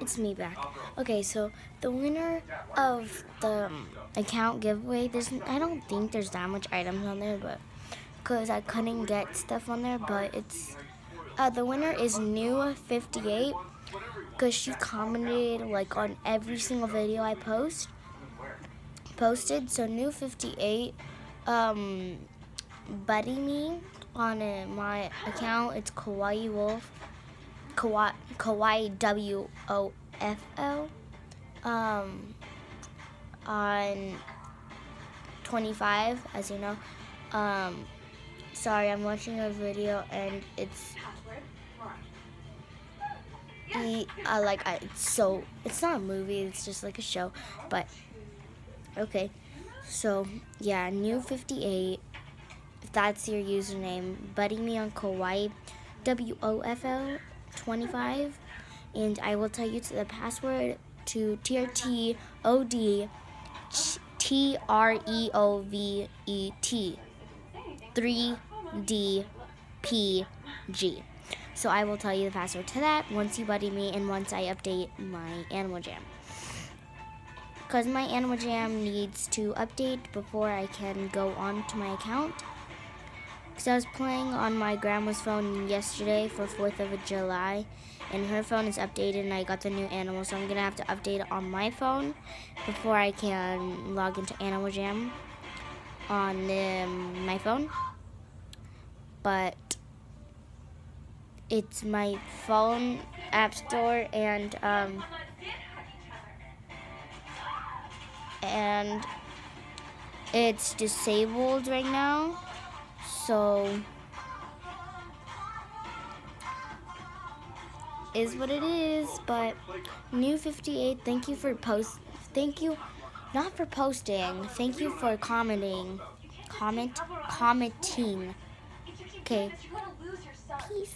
it's me back. Okay, so the winner of the account giveaway, there's I don't think there's that much items on there, but because I couldn't get stuff on there, but it's uh, the winner is new 58 because she commented like on every single video I post posted. So new 58, um, buddy me on uh, my account. It's Kawaii Wolf. Kawaii, Kawaii W O F L um, on 25, as you know. Um, sorry, I'm watching a video and it's e, uh, like I, it's so it's not a movie, it's just like a show, but okay. So yeah, new 58. If that's your username, buddy me on Kawaii, W O F L 25 and I will tell you the password to TRT OD T R E O V E T 3D P G. So I will tell you the password to that once you buddy me and once I update my Animal Jam. Because my Animal Jam needs to update before I can go on to my account. Because I was playing on my grandma's phone yesterday for 4th of July, and her phone is updated, and I got the new animal, so I'm going to have to update it on my phone before I can log into Animal Jam on um, my phone. But it's my phone app store, and um, and it's disabled right now so is what it is but new 58 thank you for post thank you not for posting thank you for commenting comment commenting. Okay. Peace